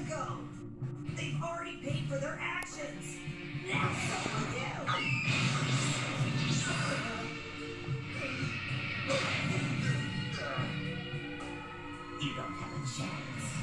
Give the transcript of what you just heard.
ago. They've already paid for their actions. Now so will you. You don't have a chance.